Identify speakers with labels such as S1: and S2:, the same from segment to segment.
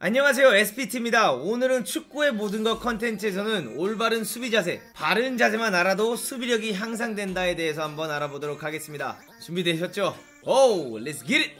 S1: 안녕하세요 SPT입니다. 오늘은 축구의 모든 것 컨텐츠에서는 올바른 수비 자세 바른 자세만 알아도 수비력이 향상된다에 대해서 한번 알아보도록 하겠습니다. 준비되셨죠? 오 let's get it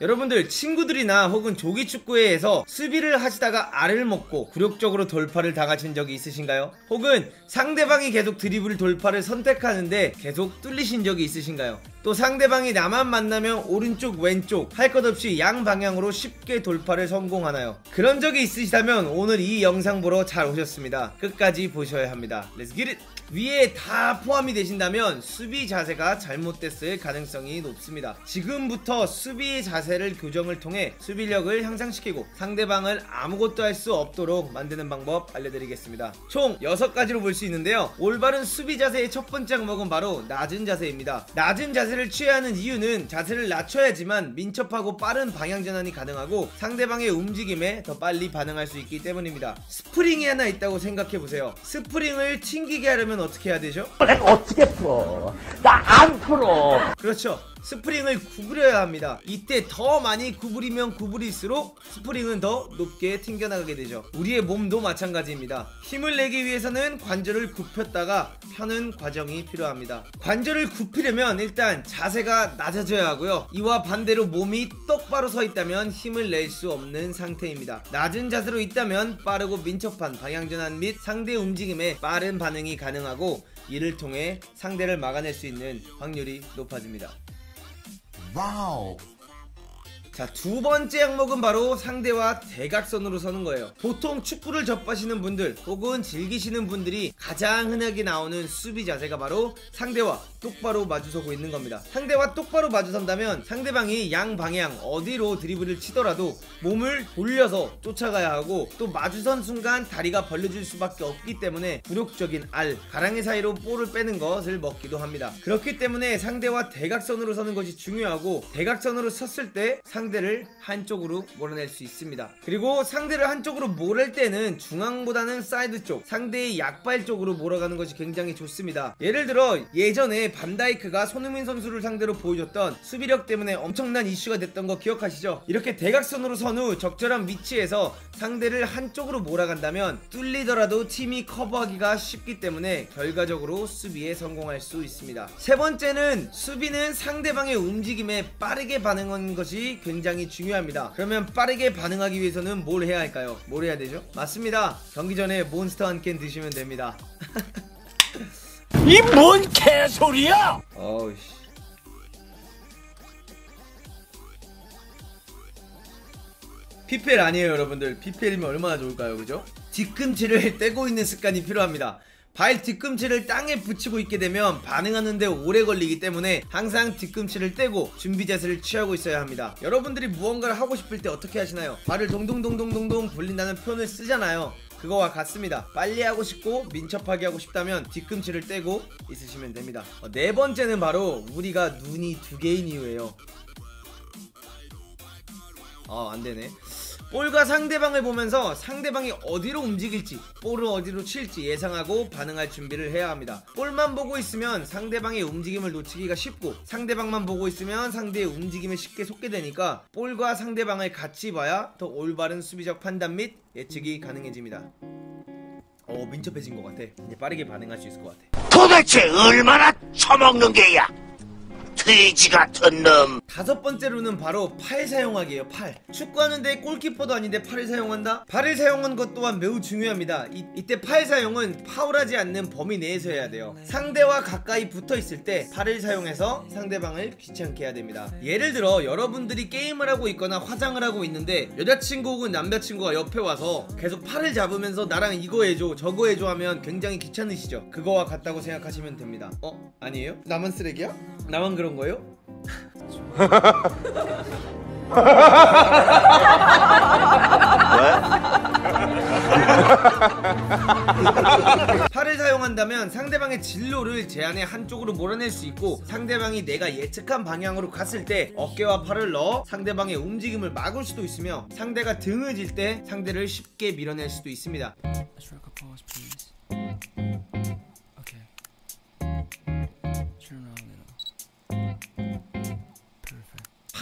S1: 여러분들 친구들이나 혹은 조기 축구회에서 수비를 하시다가 알을 먹고 굴욕적으로 돌파를 당하신 적이 있으신가요? 혹은 상대방이 계속 드리블 돌파를 선택하는데 계속 뚫리신 적이 있으신가요? 또 상대방이 나만 만나면 오른쪽 왼쪽 할 것 없이 양 방향으로 쉽게 돌파를 성공하나요? 그런 적이 있으시다면 오늘 이 영상 보러 잘 오셨습니다. 끝까지 보셔야 합니다. Let's get it! 위에 다 포함이 되신다면 수비 자세가 잘못됐을 가능성이 높습니다. 지금부터 수비 자세 를 교정을 통해 수비력을 향상시키고 상대방을 아무것도 할 수 없도록 만드는 방법 알려드리겠습니다. 총 6가지로 볼 수 있는데요. 올바른 수비 자세의 첫 번째 항목은 바로 낮은 자세입니다. 낮은 자세를 취해야 하는 이유는 자세를 낮춰야지만 민첩하고 빠른 방향 전환이 가능하고 상대방의 움직임에 더 빨리 반응할 수 있기 때문입니다. 스프링이 하나 있다고 생각해보세요. 스프링을 튕기게 하려면 어떻게 해야 되죠?
S2: 내가 어떻게 풀어? 나 안 풀어.
S1: 그렇죠. 스프링을 구부려야 합니다. 이때 더 많이 구부리면 구부릴수록 스프링은 더 높게 튕겨나가게 되죠. 우리의 몸도 마찬가지입니다. 힘을 내기 위해서는 관절을 굽혔다가 펴는 과정이 필요합니다. 관절을 굽히려면 일단 자세가 낮아져야 하고요. 이와 반대로 몸이 똑바로 서 있다면 힘을 낼 수 없는 상태입니다. 낮은 자세로 있다면 빠르고 민첩한 방향전환 및 상대 움직임에 빠른 반응이 가능하고 이를 통해 상대를 막아낼 수 있는 확률이 높아집니다.
S2: Wow.
S1: 자, 두 번째 항목은 바로 상대와 대각선으로 서는 거예요. 보통 축구를 접하시는 분들 혹은 즐기시는 분들이 가장 흔하게 나오는 수비 자세가 바로 상대와 똑바로 마주서고 있는 겁니다. 상대와 똑바로 마주선다면 상대방이 양 방향 어디로 드리블을 치더라도 몸을 돌려서 쫓아가야 하고 또 마주선 순간 다리가 벌려질 수밖에 없기 때문에 굴욕적인 알, 가랑이 사이로 볼을 빼는 것을 먹기도 합니다. 그렇기 때문에 상대와 대각선으로 서는 것이 중요하고 대각선으로 섰을 때 상대 를 한쪽으로 몰아낼 수 있습니다. 그리고 상대를 한쪽으로 몰을 때는 중앙보다는 사이드 쪽, 상대의 약발 쪽으로 몰아가는 것이 굉장히 좋습니다. 예를 들어 예전에 반다이크가 손흥민 선수를 상대로 보여줬던 수비력 때문에 엄청난 이슈가 됐던 거 기억하시죠? 이렇게 대각선으로 선 후 적절한 위치에서 상대를 한쪽으로 몰아간다면 뚫리더라도 팀이 커버하기가 쉽기 때문에 결과적으로 수비에 성공할 수 있습니다. 세 번째는 수비는 상대방의 움직임에 빠르게 반응하는 것이 굉장히 중요합니다. 그러면 빠르게 반응하기 위해서는 뭘 해야 할까요? 뭘 해야 되죠? 맞습니다. 경기 전에 몬스터 한 캔 드시면 됩니다.
S2: 이 뭔 개소리야?
S1: 어우씨. 피펠 아니에요 여러분들 피펠이면 얼마나 좋을까요 그죠? 뒤꿈치를 떼고 있는 습관이 필요합니다 발 뒤꿈치를 땅에 붙이고 있게 되면 반응하는데 오래 걸리기 때문에 항상 뒤꿈치를 떼고 준비 자세를 취하고 있어야 합니다. 여러분들이 무언가를 하고 싶을 때 어떻게 하시나요? 발을 동동동동동동 굴린다는 표현을 쓰잖아요. 그거와 같습니다. 빨리 하고 싶고 민첩하게 하고 싶다면 뒤꿈치를 떼고 있으시면 됩니다. 어, 네 번째는 바로 우리가 눈이 두 개인 이유예요. 아 안되네 볼과 상대방을 보면서 상대방이 어디로 움직일지 볼을 어디로 칠지 예상하고 반응할 준비를 해야 합니다 볼만 보고 있으면 상대방의 움직임을 놓치기가 쉽고 상대방만 보고 있으면 상대의 움직임을 쉽게 속게 되니까 볼과 상대방을 같이 봐야 더 올바른 수비적 판단 및 예측이 가능해집니다 어 민첩해진 것 같아 이제 빠르게 반응할 수 있을 것 같아
S2: 도대체 얼마나 처먹는 게야? 돼지 같은 놈.
S1: 다섯 번째로는 바로 팔 사용하기예요 팔 축구하는데 골키퍼도 아닌데 팔을 사용한다? 팔을 사용하는 것 또한 매우 중요합니다 이, 이때 팔 사용은 파울하지 않는 범위 내에서 해야 돼요 상대와 가까이 붙어 있을 때 팔을 사용해서 상대방을 귀찮게 해야 됩니다 예를 들어 여러분들이 게임을 하고 있거나 화장을 하고 있는데 여자친구 혹은 남자친구가 옆에 와서 계속 팔을 잡으면서 나랑 이거 해줘 저거 해줘 하면 굉장히 귀찮으시죠 그거와 같다고 생각하시면 됩니다 어? 아니에요? 나만 쓰레기야? 나만 그런 거예요? 팔을 사용한다면 상대방의 진로를 제한의 한쪽으로 몰아낼 수 있고 상대방이 내가 예측한 방향으로 갔을 때 어깨와 팔을 넣어 상대방의 움직임을 막을 수도 있으며 상대가 등을 질 때 상대를 쉽게 밀어낼 수도 있습니다.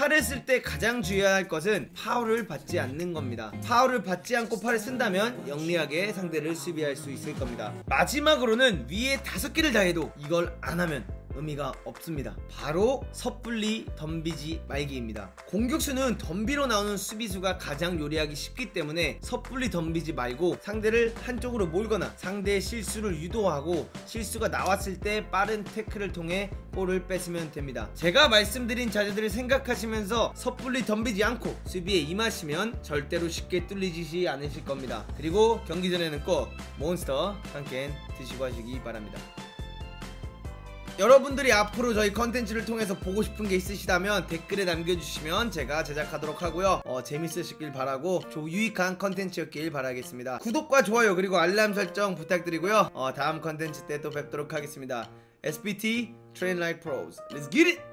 S1: 팔을 쓸 때 가장 주의해야 할 것은 파울을 받지 않는 겁니다. 파울을 받지 않고 팔을 쓴다면 영리하게 상대를 수비할 수 있을 겁니다. 마지막으로는 위에 다섯 개를 다 해도 이걸 안 하면 의미가 없습니다. 바로 섣불리 덤비지 말기입니다. 공격수는 덤비로 나오는 수비수가 가장 요리하기 쉽기 때문에 섣불리 덤비지 말고 상대를 한쪽으로 몰거나 상대의 실수를 유도하고 실수가 나왔을 때 빠른 태클을 통해 볼을 뺏으면 됩니다. 제가 말씀드린 자세들을 생각하시면서 섣불리 덤비지 않고 수비에 임하시면 절대로 쉽게 뚫리지 않으실 겁니다. 그리고 경기 전에는 꼭 몬스터 한 캔 드시고 하시기 바랍니다. 여러분들이 앞으로 저희 컨텐츠를 통해서 보고 싶은 게 있으시다면 댓글에 남겨주시면 제가 제작하도록 하고요. 어, 재밌으시길 바라고 조 유익한 컨텐츠였길 바라겠습니다. 구독과 좋아요 그리고 알람 설정 부탁드리고요. 어, 다음 컨텐츠 때 또 뵙도록 하겠습니다. SPT Train Like Pros. Let's get it!